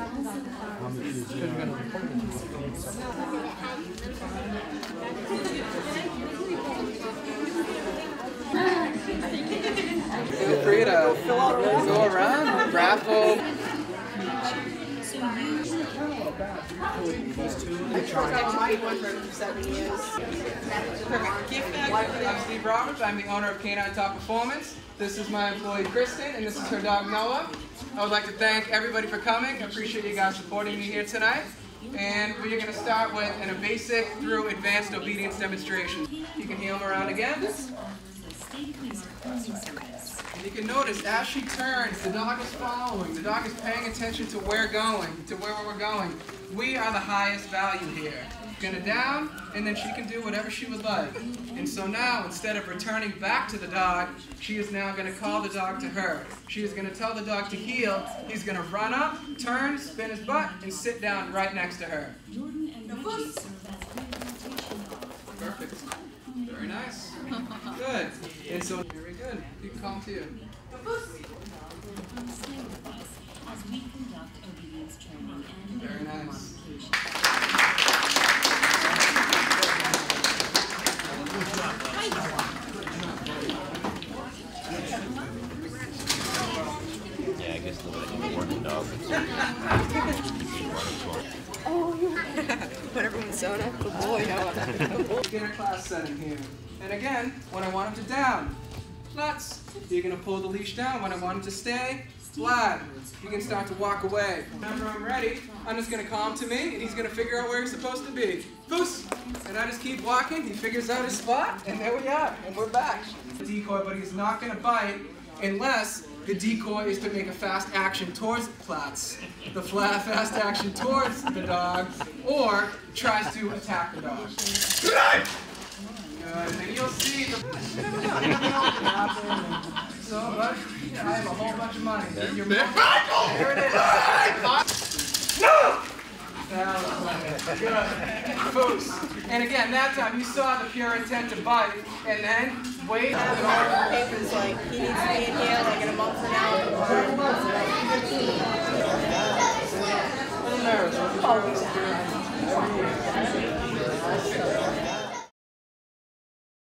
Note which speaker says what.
Speaker 1: Feel free to go around, raffle. I'm Steve Roberts. I'm the owner of K-9 Top Performance. This is my employee Kristen, and this is her dog Noah. I would like to thank everybody for coming. I appreciate you guys supporting me here tonight. And we're going to start with an, basic through advanced obedience demonstration. You can heel them around again. And you can notice as she turns, the dog is following. The dog is paying attention to where going, to where we're going. We are the highest value here. Gonna down, and then she can do whatever she would like. And so now, instead of returning back to the dog, she is now gonna call the dog to her. She is gonna tell the dog to heel. He's gonna run up, turn, spin his butt, and sit down right next to her. Perfect. Very nice. Good. And so, very good. You can call to you.
Speaker 2: As we conduct obedience training and
Speaker 1: Very nice.
Speaker 2: modification.
Speaker 3: Yeah, I guess the way you working dog.
Speaker 4: Everyone's Sona. Good boy, Noah.
Speaker 1: Beginner class setting here. And again, when I want him to down, nuts. You're gonna pull the leash down. When I want him to stay, flat. You can start to walk away. Whenever I'm ready, I'm just gonna call him to me, and he's gonna figure out where he's supposed to be. Foos! And I just keep walking. He figures out his spot, and there we are, and we're back. Decoy, but he's not gonna bite unless the decoy is to make a fast action towards Platts, the flat fast action towards the dog, or tries to attack the dog. Good. And you'll see the so much. I have a whole bunch of money. Your mom- There it is. Good. And again, that time you saw the pure intent to bite, and then wait.
Speaker 4: I papers like he needs to be in here like in a month from now. Always.